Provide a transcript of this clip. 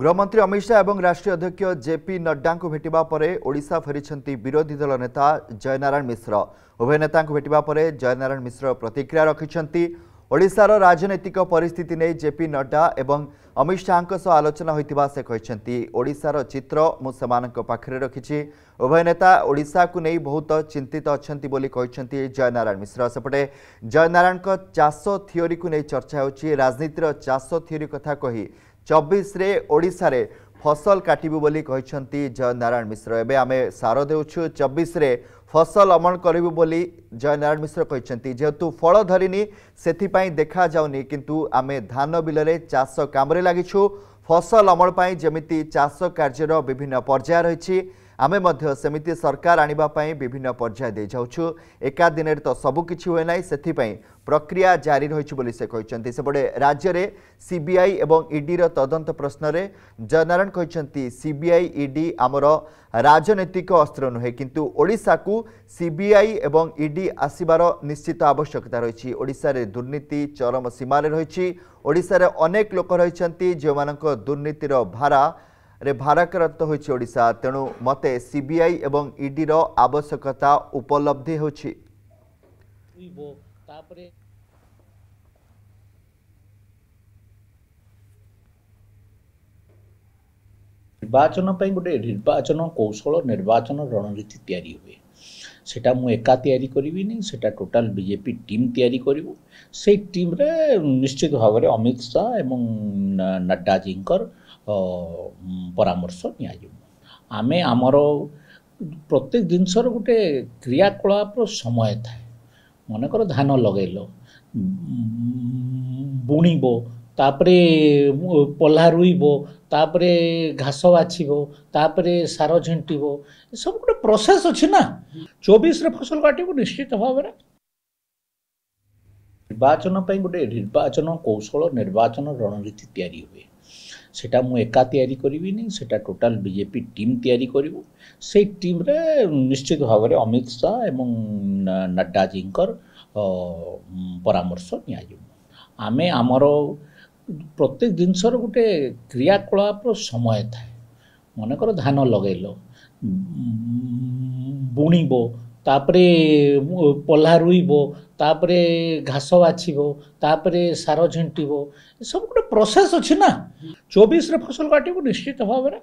ଗୃହମନ୍ତ୍ରୀ ଅମିତ ଶାହା ଏବଂ ରାଷ୍ଟ୍ରୀୟ ଅଧ୍ୟକ୍ଷ ଜେପି ନଡ୍ଡାଙ୍କୁ ଭେଟିବା ପରେ ଓଡ଼ିଶା ଫେରିଛନ୍ତି ବିରୋଧୀ ଦଳ ନେତା ଜୟନାରାୟଣ ମିଶ୍ର ଉଭୟ ନେତାଙ୍କୁ ଭେଟିବା ପରେ ଜୟନାରାୟଣ ମିଶ୍ର ପ୍ରତିକ୍ରିୟା ରଖିଛନ୍ତି ଓଡ଼ିଶାର ରାଜନୈତିକ ପରିସ୍ଥିତି ନେଇ ଜେପି ନଡ୍ଡା ଏବଂ ଅମିତ ଶାହାଙ୍କ ସହ ଆଲୋଚନା ହୋଇଥିବା ସେ କହିଛନ୍ତି ଓଡ଼ିଶାର ଚିତ୍ର ମୁଁ ସେମାନଙ୍କ ପାଖରେ ରଖିଛି ଉଭୟ ନେତା ଓଡ଼ିଶାକୁ ନେଇ ବହୁତ ଚିନ୍ତିତ ଅଛନ୍ତି ବୋଲି କହିଛନ୍ତି ଜୟନାରାୟଣ ମିଶ୍ର ସେପଟେ ଜୟନାରାୟଣଙ୍କ ଚାଷ ଥିଓରିକୁ ନେଇ ଚର୍ଚ୍ଚା ହେଉଛି ରାଜନୀତିର ଚାଷ ଥିଓରି କଥା କହି চবিশে ওড়শার ফসল কাটবু বলে জয়নারায়ণ মিশ্র এবে আমি সার দেছু চবিশে ফসল অমল করবু বলে জয়নারায়ণ মিশ্র যেহেতু ফল ধরিনি সেপাই দেখা যাওনি কিন্তু আমি ধান বিলরে চাষ কামরে লাগিছু ফসল অমল পাই যেমি চাষ কার্যর বিভিন্ন পর্যায় রয়েছে ଆମେ ମଧ୍ୟ ସେମିତି ସରକାର ଆଣିବା ପାଇଁ ବିଭିନ୍ନ ପର୍ଯ୍ୟାୟ ଦେଇଯାଉଛୁ ଏକା ଦିନରେ ତ ସବୁକିଛି ହୁଏ ନାହିଁ ସେଥିପାଇଁ ପ୍ରକ୍ରିୟା ଜାରି ରହିଛି ବୋଲି ସେ କହିଛନ୍ତି ସେପଟେ ରାଜ୍ୟରେ ସିବିଆଇ ଏବଂ ଇଡିର ତଦନ୍ତ ପ୍ରଶ୍ନରେ ଜୟନାରାୟଣ କହିଛନ୍ତି ସିବିଆଇ ଇଡି ଆମର ରାଜନୈତିକ ଅସ୍ତ୍ର ନୁହେଁ କିନ୍ତୁ ଓଡ଼ିଶାକୁ ସିବିଆଇ ଏବଂ ଇଡି ଆସିବାର ନିଶ୍ଚିତ ଆବଶ୍ୟକତା ରହିଛି ଓଡ଼ିଶାରେ ଦୁର୍ନୀତି ଚରମ ସୀମାରେ ରହିଛି ଓଡ଼ିଶାରେ ଅନେକ ଲୋକ ରହିଛନ୍ତି ଯେଉଁମାନଙ୍କ ଦୁର୍ନୀତିର ଭାରା ରେ ଭାରାକ୍ରାନ୍ତ ହୋଇଛି ଓଡ଼ିଶା ତେଣୁ ମୋତେ ସିବିଆଇ ଏବଂ ଇଡିର ଆବଶ୍ୟକତା ଉପଲବ୍ଧି ହେଉଛି ତାପରେ ନିର୍ବାଚନ ପାଇଁ ଗୋଟେ ନିର୍ବାଚନ କୌଶଳ ନିର୍ବାଚନ ରଣନୀତି ତିଆରି ହୁଏ সেটা মু একা তৈরি করিবিনি সেটা টোটাল বিজেপি টিম তৈরি করিব সেই টিমরে নিশ্চিত ভাবে অমিত শাহ এবং নাড্ডাজীঙ্কর ପରାମର୍ଶ ନିଆଯିବ ଆମେ ଆମର ପ୍ରତ୍ୟେକ ଜିନିଷର ଗୋଟେ କ୍ରିୟାକଳାପର ସମୟ ଥାଏ ମନେକର ଧାନ ଲଗାଇଲ ବୁଣିବ ତାପରେ ପଲ୍ହା ରୁଇବ ତାପରେ ଘାସ ବାଛିବ ତାପରେ ସାର ଝିଣ୍ଟିବ ଏସବୁ ଗୋଟେ ପ୍ରୋସେସ୍ ଅଛି ନା ଚବିଶରେ ଫସଲ କାଟିବୁ ନିଶ୍ଚିତ ଭାବରେ ନିର୍ବାଚନ ପାଇଁ ଗୋଟେ ନିର୍ବାଚନ କୌଶଳ ନିର୍ବାଚନ ରଣନୀତି ତିଆରି ହୁଏ সেটা ମୁଁ ଏକା ତିଆରି କରିବିନି ସେଟା ଟୋଟାଲ୍ ବିଜେପି ଟିମ୍ ତିଆରି କରିବୁ ସେଇ ଟିମ୍ରେ ନିଶ୍ଚିତ ଭାବରେ ଅମିତ ଶାହା ଏବଂ ନଡ୍ଡାଜୀଙ୍କର ପରାମର୍ଶ ନିଆଯିବ ଆମେ ଆମର ପ୍ରତ୍ୟେକ ଜିନିଷର ଗୋଟେ କ୍ରିୟାକଳାପର ସମୟ ଥାଏ ମନେକର ଧାନ ଲଗେଇଲ ବୁଣିବ ତାପରେ ପଲ୍ଲା ରୁଇବ ତାପରେ ଘାସ ବାଛିବ ତାପରେ ସାର ଝିଣ୍ଟିବ ଏସବୁ ଗୋଟେ ପ୍ରୋସେସ୍ ଅଛି ନା ଚବିଶରେ ଫସଲ କାଟିବୁ ନିଶ୍ଚିତ ଭାବରେ